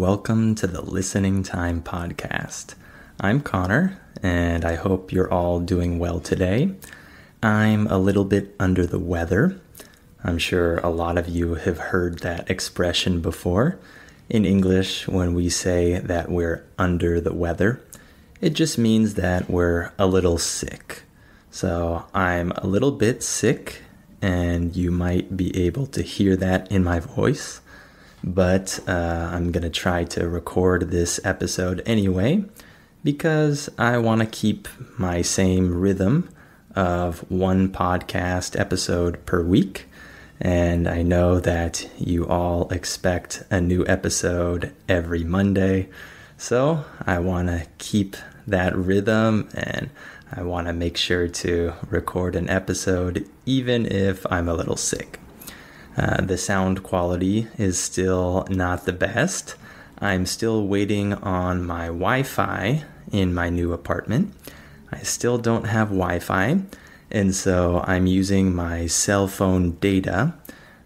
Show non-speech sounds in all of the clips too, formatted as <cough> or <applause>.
Welcome to the Listening Time Podcast. I'm Connor, and I hope you're all doing well today. I'm a little bit under the weather. I'm sure a lot of you have heard that expression before. In English, when we say that we're under the weather, it just means that we're a little sick. So I'm a little bit sick, and you might be able to hear that in my voice. But uh, I'm going to try to record this episode anyway because I want to keep my same rhythm of one podcast episode per week. And I know that you all expect a new episode every Monday. So I want to keep that rhythm and I want to make sure to record an episode even if I'm a little sick. Uh, the sound quality is still not the best. I'm still waiting on my Wi Fi in my new apartment. I still don't have Wi Fi, and so I'm using my cell phone data,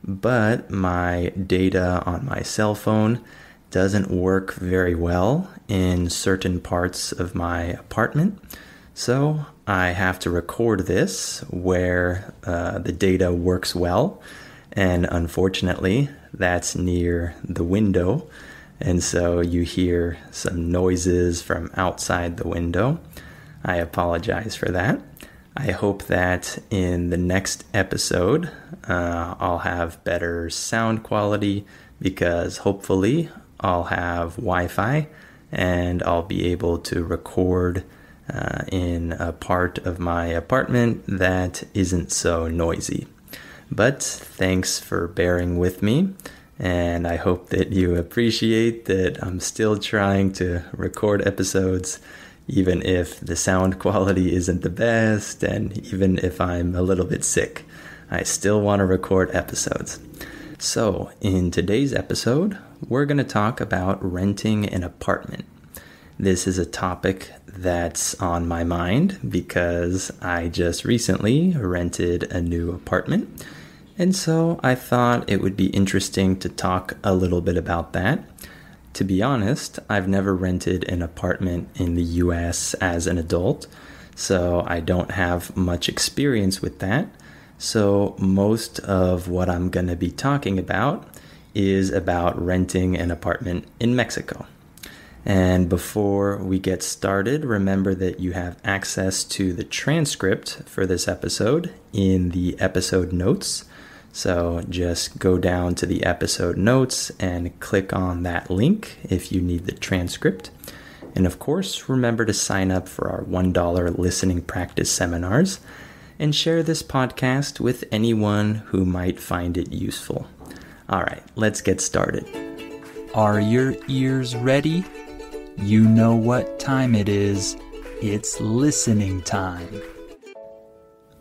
but my data on my cell phone doesn't work very well in certain parts of my apartment. So I have to record this where uh, the data works well. And unfortunately, that's near the window. And so you hear some noises from outside the window. I apologize for that. I hope that in the next episode, uh, I'll have better sound quality because hopefully I'll have Wi Fi and I'll be able to record uh, in a part of my apartment that isn't so noisy. But thanks for bearing with me, and I hope that you appreciate that I'm still trying to record episodes, even if the sound <laughs> quality isn't the best, and even if I'm a little bit sick. I still want to record episodes. So, in today's episode, we're going to talk about renting an apartment. This is a topic that's on my mind because I just recently rented a new apartment. And so I thought it would be interesting to talk a little bit about that. To be honest, I've never rented an apartment in the US as an adult, so I don't have much experience with that. So, most of what I'm going to be talking about is about renting an apartment in Mexico. And before we get started, remember that you have access to the transcript for this episode in the episode notes. So just go down to the episode notes and click on that link if you need the transcript. And of course, remember to sign up for our $1 listening practice seminars and share this podcast with anyone who might find it useful. All right, let's get started. Are your ears ready? You know what time it is. It's listening time.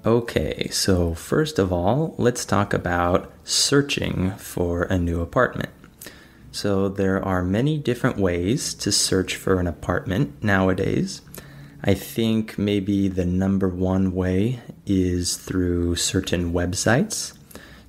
Okay, so first of all, let's talk about searching for a new apartment. So, there are many different ways to search for an apartment nowadays. I think maybe the number one way is through certain websites.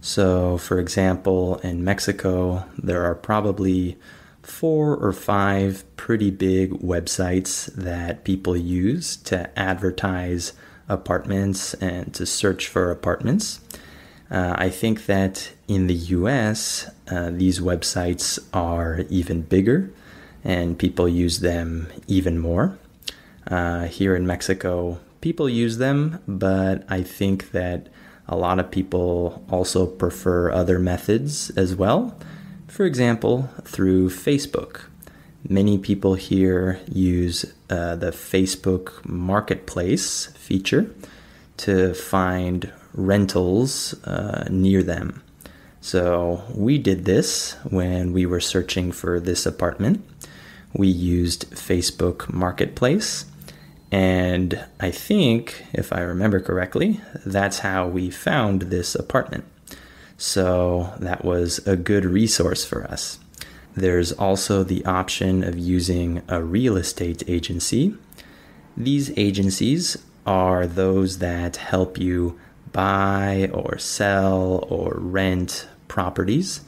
So, for example, in Mexico, there are probably four or five pretty big websites that people use to advertise apartments and to search for apartments. Uh, I think that in the US, uh, these websites are even bigger and people use them even more. Uh, here in Mexico, people use them, but I think that a lot of people also prefer other methods as well. For example, through Facebook. Many people here use uh, the Facebook Marketplace feature to find rentals uh, near them. So we did this when we were searching for this apartment. We used Facebook Marketplace. And I think, if I remember correctly, that's how we found this apartment. So that was a good resource for us. There's also the option of using a real estate agency. These agencies are those that help you buy or sell or rent properties.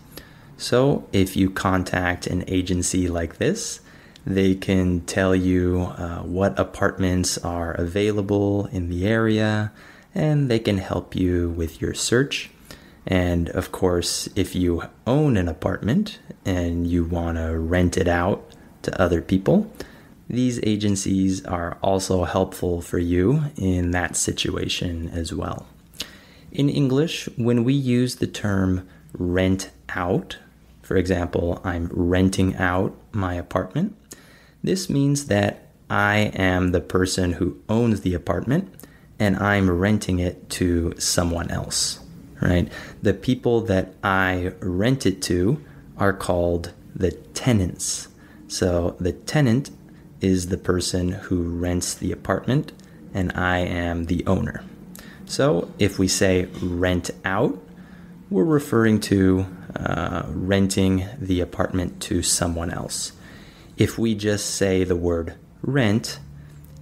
So if you contact an agency like this, they can tell you uh, what apartments are available in the area and they can help you with your search. And of course, if you own an apartment and you want to rent it out to other people, these agencies are also helpful for you in that situation as well. In English, when we use the term rent out, for example, I'm renting out my apartment, this means that I am the person who owns the apartment and I'm renting it to someone else, right? The people that I rent it to are called the tenants. So the tenant is the person who rents the apartment and I am the owner. So if we say rent out, we're referring to uh, renting the apartment to someone else. If we just say the word rent,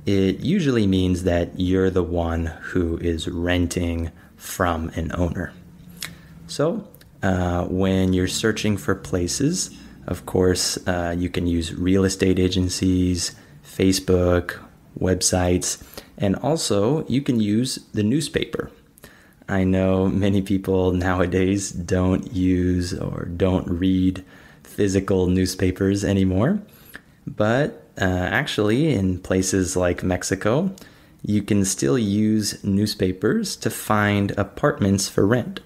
it usually means that you're the one who is renting from an owner. So, uh, when you're searching for places, of course, uh, you can use real estate agencies, Facebook, websites, and also you can use the newspaper. I know many people nowadays don't use or don't read physical newspapers anymore, but uh, actually, in places like Mexico, you can still use newspapers to find apartments for rent.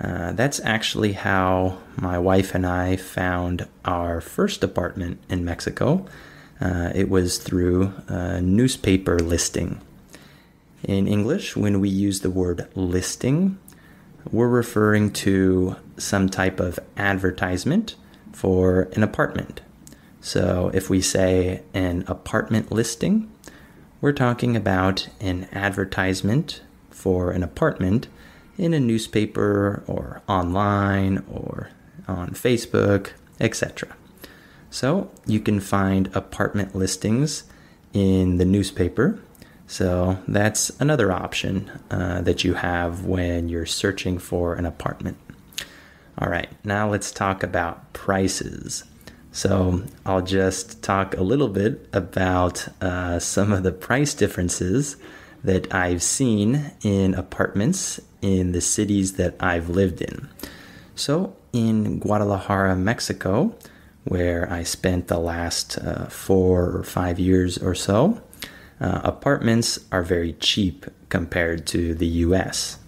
Uh, that's actually how my wife and I found our first apartment in Mexico. Uh, it was through a newspaper listing. In English, when we use the word listing, we're referring to some type of advertisement for an apartment. So if we say an apartment listing, we're talking about an advertisement for an apartment in a newspaper or online or on Facebook, etc. So you can find apartment listings in the newspaper. So that's another option uh, that you have when you're searching for an apartment. All right, now let's talk about prices. So I'll just talk a little bit about uh, some of the price differences that I've seen in apartments in the cities that I've lived in. So in Guadalajara, Mexico, where I spent the last uh, four or five years or so, uh, apartments are very cheap compared to the US.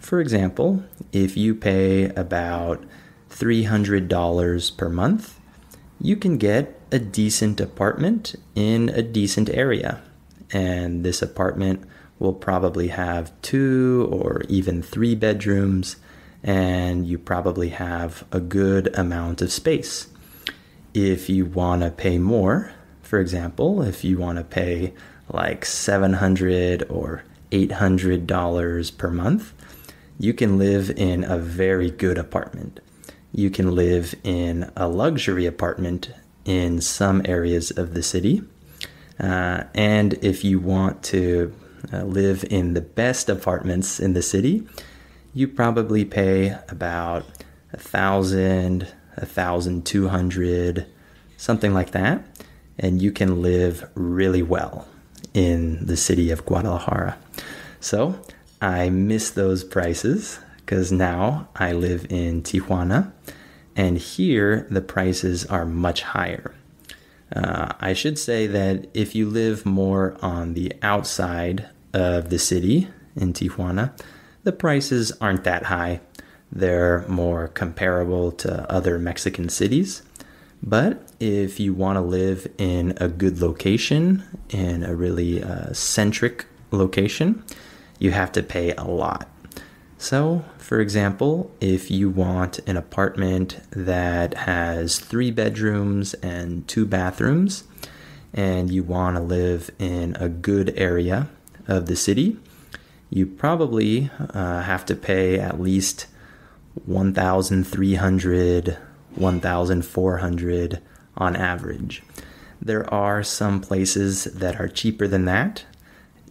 For example, if you pay about $300 per month, you can get a decent apartment in a decent area. And this apartment will probably have two or even three bedrooms, and you probably have a good amount of space. If you want to pay more, for example, if you want to pay like 700 or $800 per month, you can live in a very good apartment you can live in a luxury apartment in some areas of the city. Uh, and if you want to uh, live in the best apartments in the city, you probably pay about a thousand, a thousand two hundred, something like that, and you can live really well in the city of Guadalajara. So I miss those prices because now I live in Tijuana, and here the prices are much higher. Uh, I should say that if you live more on the outside of the city in Tijuana, the prices aren't that high. They're more comparable to other Mexican cities. But if you want to live in a good location, in a really uh, centric location, you have to pay a lot. So, for example, if you want an apartment that has three bedrooms and two bathrooms, and you want to live in a good area of the city, you probably uh, have to pay at least 1,300, 1,400 on average. There are some places that are cheaper than that,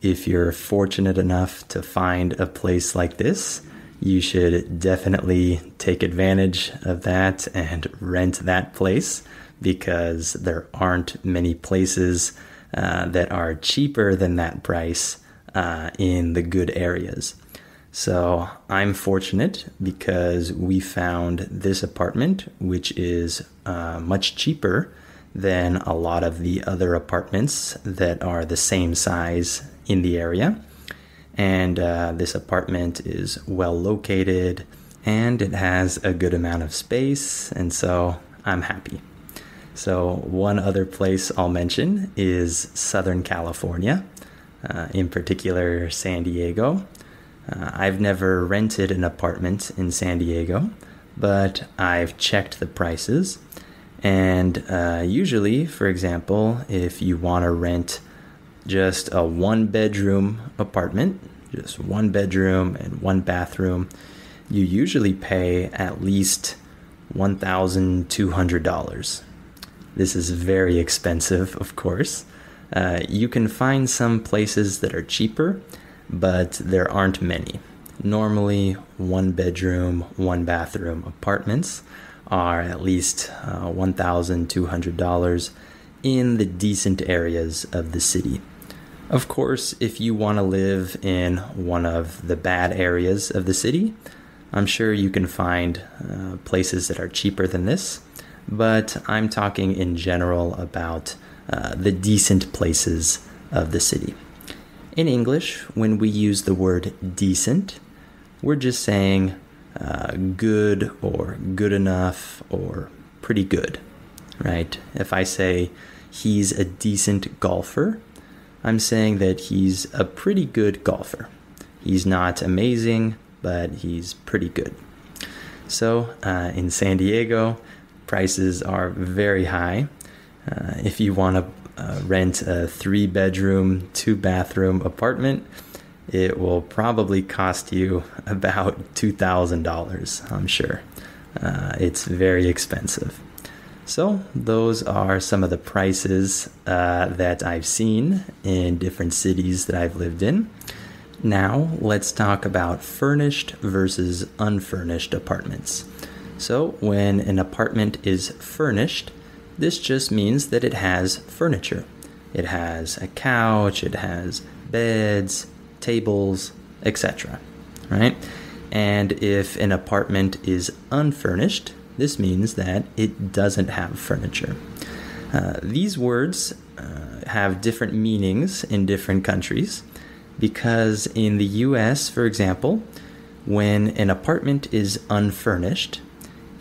if you're fortunate enough to find a place like this, you should definitely take advantage of that and rent that place because there aren't many places uh, that are cheaper than that price uh, in the good areas. So I'm fortunate because we found this apartment, which is uh, much cheaper than a lot of the other apartments that are the same size in the area. And uh, this apartment is well located and it has a good amount of space, and so I'm happy. So, one other place I'll mention is Southern California, uh, in particular, San Diego. Uh, I've never rented an apartment in San Diego, but I've checked the prices. And uh, usually, for example, if you want to rent just a one bedroom apartment, just one bedroom and one bathroom, you usually pay at least $1,200. This is very expensive, of course. Uh, you can find some places that are cheaper, but there aren't many. Normally, one bedroom, one bathroom apartments are at least uh, $1,200 in the decent areas of the city. Of course, if you want to live in one of the bad areas of the city, I'm sure you can find uh, places that are cheaper than this, but I'm talking in general about uh, the decent places of the city. In English, when we use the word decent, we're just saying uh, good or good enough or pretty good, right? If I say he's a decent golfer, I'm saying that he's a pretty good golfer. He's not amazing, but he's pretty good. So uh, in San Diego, prices are very high. Uh, if you want to uh, rent a three bedroom, two bathroom apartment, it will probably cost you <laughs> about $2,000, I'm sure. Uh, it's very expensive. So, those are some of the prices uh, that I've seen in different cities that I've lived in. Now, let's talk about furnished versus unfurnished apartments. So, when an apartment is furnished, this just means that it has furniture. It has a couch, it has beds, tables, etc. Right? And if an apartment is unfurnished, this means that it doesn't have furniture. Uh, these words uh, have different meanings in different countries because in the US, for example, when an apartment is unfurnished,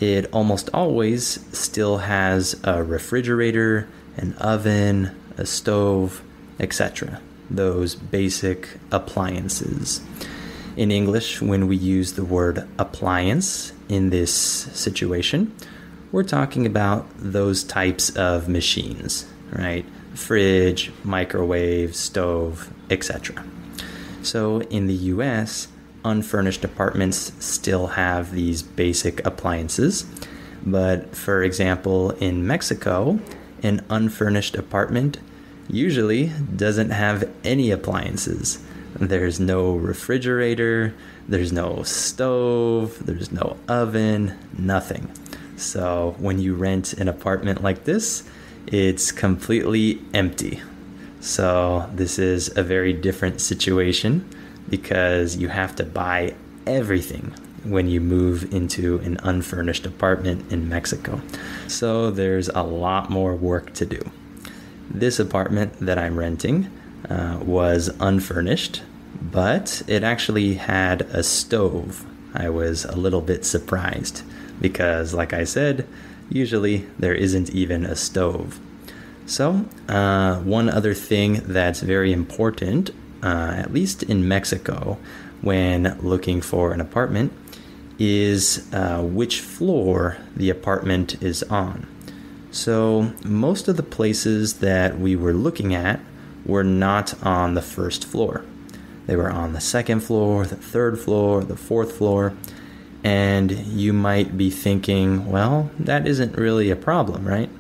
it almost always still has a refrigerator, an oven, a stove, etc. Those basic appliances. In English, when we use the word appliance in this situation, we're talking about those types of machines, right? Fridge, microwave, stove, etc. So in the US, unfurnished apartments still have these basic appliances. But for example, in Mexico, an unfurnished apartment usually doesn't have any appliances. There's no refrigerator, there's no stove, there's no oven, nothing. So when you rent an apartment like this, it's completely empty. So this is a very different situation because you have to buy everything when you move into an unfurnished apartment in Mexico. So there's a lot more work to do. This apartment that I'm renting uh, was unfurnished, but it actually had a stove. I was a little bit surprised because, like I said, usually there isn't even a stove. So, uh, one other thing that's very important, uh, at least in Mexico, when looking for an apartment, is uh, which floor the apartment is on. So, most of the places that we were looking at were not on the first floor. They were on the second floor, the third floor, the fourth floor. And you might be thinking, well, that isn't really a problem, right?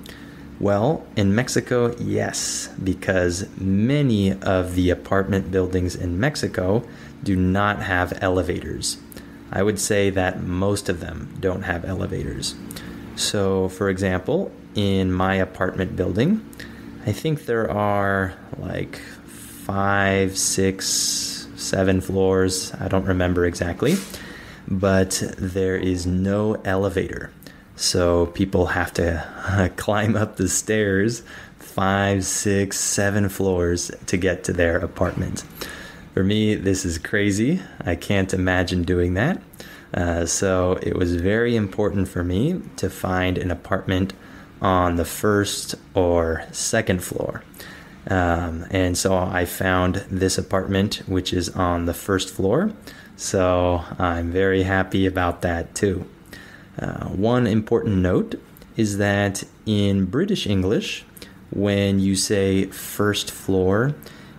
Well, in Mexico, yes, because many of the apartment buildings in Mexico do not have elevators. I would say that most of them don't have elevators. So, for example, in my apartment building, I think there are like five, six, seven floors. I don't remember exactly. But there is no elevator. So people have to <laughs> climb up the stairs five, six, seven floors to get to their apartment. For me, this is crazy. I can't imagine doing that. Uh, so it was very important for me to find an apartment on the first or second floor. Um, and so I found this apartment, which is on the first floor. So I'm very happy about that too. Uh, one important note is that in British English, when you say first floor,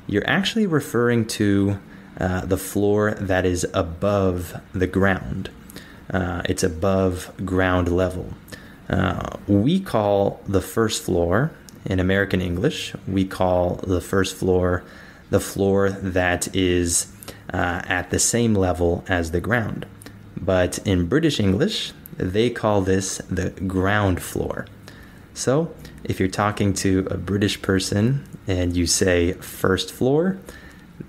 you're actually referring to uh, the floor that is above the ground. Uh, it's above ground level. Uh, we call the first floor in American English, we call the first floor the floor that is uh, at the same level as the ground. But in British English, they call this the ground floor. So if you're talking to a British person and you say first floor,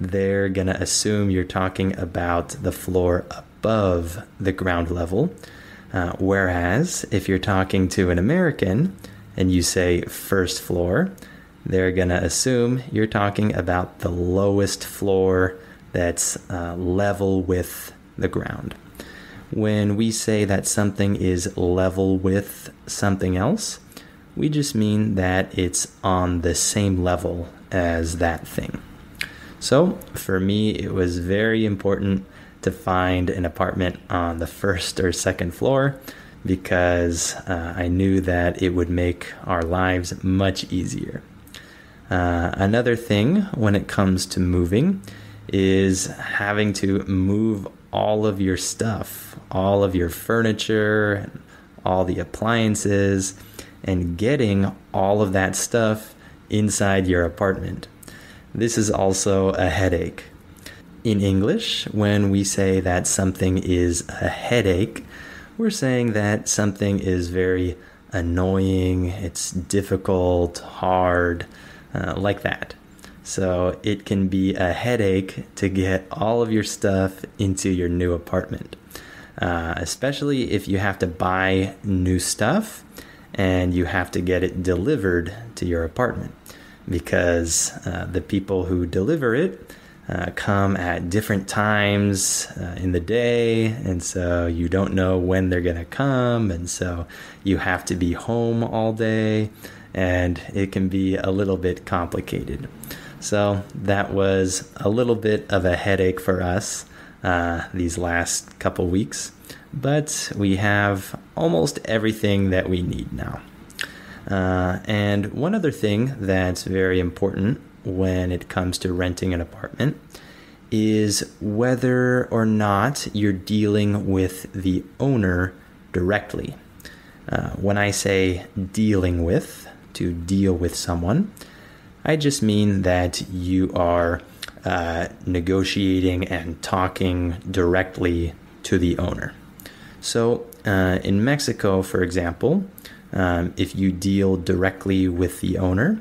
they're going to assume you're talking about the floor above the ground level. Uh, whereas if you're talking to an American and you say first floor, they're going to assume you're talking about the lowest floor that's uh, level with the ground. When we say that something is level with something else, we just mean that it's on the same level as that thing. So for me, it was very important to find an apartment on the first or second floor because uh, I knew that it would make our lives much easier. Uh, another thing when it comes to moving is having to move all of your stuff, all of your furniture, all the appliances and getting all of that stuff inside your apartment. This is also a headache. In English, when we say that something is a headache, we're saying that something is very annoying, it's difficult, hard, uh, like that. So it can be a headache to get all of your stuff into your new apartment, uh, especially if you have to buy new stuff and you have to get it delivered to your apartment because uh, the people who deliver it uh, come at different times uh, in the day, and so you don't know when they're going to come, and so you have to be home all day, and it can be a little bit complicated. So that was a little bit of a headache for us uh, these last couple weeks but we have almost everything that we need now. Uh, and one other thing that's very important when it comes to renting an apartment is whether or not you're dealing with the owner directly. Uh, when I say dealing with, to deal with someone, I just mean that you are uh, negotiating and talking directly to the owner. So, uh, in Mexico, for example, um, if you deal directly with the owner,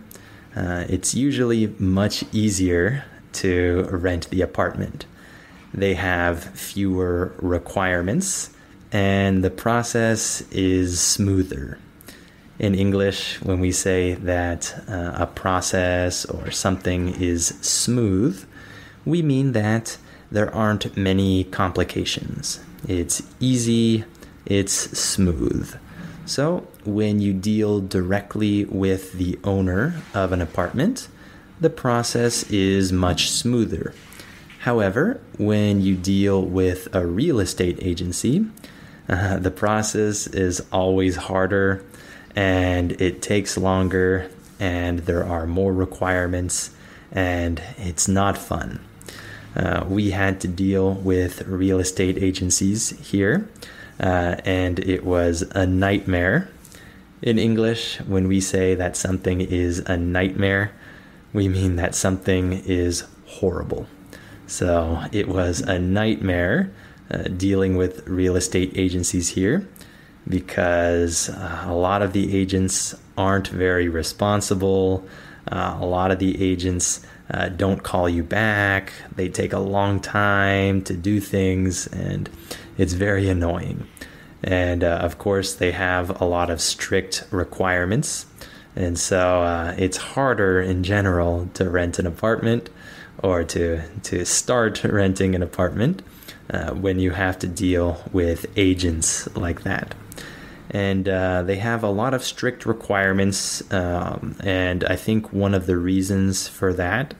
uh, it's usually much easier to rent the apartment. They have fewer requirements and the process is smoother. In English, when we say that uh, a process or something is smooth, we mean that there aren't many complications. It's easy, it's smooth. So, when you deal directly with the owner of an apartment, the process is much smoother. However, when you deal with a real estate agency, uh, <laughs> the process is always harder and it takes longer and there are more requirements and it's not fun. Uh, we had to deal with real estate agencies here, uh, and it was a nightmare. In English, when we say that something is a nightmare, we mean that something is horrible. So it was a nightmare uh, dealing with real estate agencies here because uh, a lot of the agents aren't very responsible. Uh, a lot of the agents uh, don't call you back. They take a long time to do things, and it's very annoying. And uh, of course, they have a lot of strict requirements. And so uh, it's harder in general to rent an apartment or to, to start renting an apartment uh, when you have to deal with agents like that and uh, they have a lot of strict requirements. Um, and I think one of the reasons for that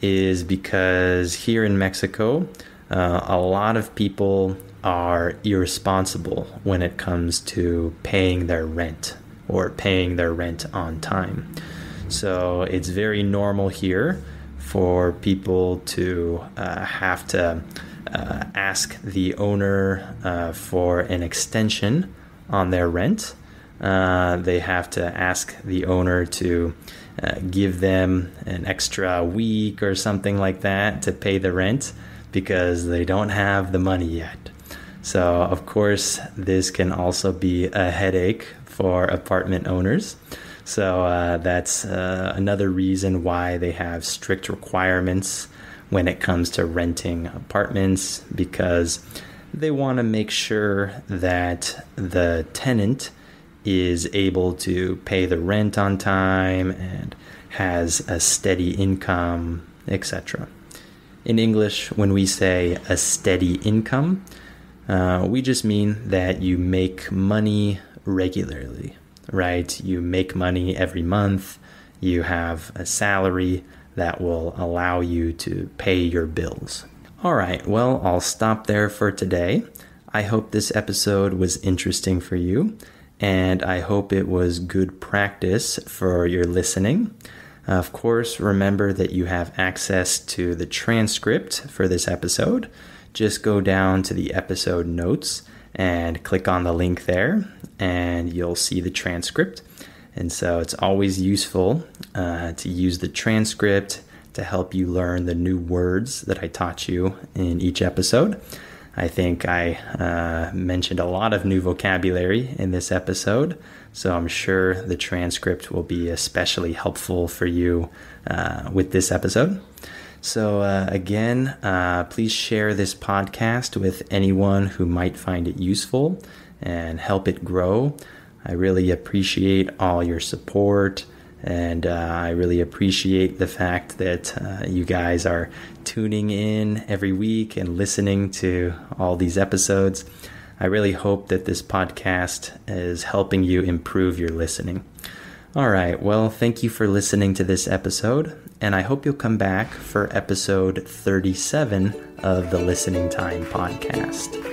is because here in Mexico, uh, a lot of people are irresponsible when it comes to paying their rent or paying their rent on time. So it's very normal here for people to uh, have to uh, ask the owner uh, for an extension on their rent. Uh, they have to ask the owner to uh, give them an extra week or something like that to pay the rent because they don't have the money yet. So, of course, this can also be a headache for apartment owners. So, uh, that's uh, another reason why they have strict requirements when it comes to renting apartments because they want to make sure that the tenant is able to pay the rent on time and has a steady income, etc. In English, when we say a steady income, uh, we just mean that you make money regularly, right? You make money every month, you have a salary that will allow you to pay your bills. All right, well, I'll stop there for today. I hope this episode was interesting for you, and I hope it was good practice for your listening. Of course, remember that you have access to the transcript for this episode. Just go down to the episode notes and click on the link there, and you'll see the transcript. And so it's always useful uh, to use the transcript to help you learn the new words that I taught you in each episode. I think I uh, mentioned a lot of new vocabulary in this episode, so I'm sure the transcript will be especially helpful for you uh, with this episode. So, uh, again, uh, please share this podcast with anyone who might find it useful and help it grow. I really appreciate all your support and uh, I really appreciate the fact that uh, you guys are tuning in every week and listening to all these episodes. I really hope that this podcast is helping you improve your listening. All right, well, thank you for listening to this episode, and I hope you'll come back for episode 37 of the Listening Time podcast.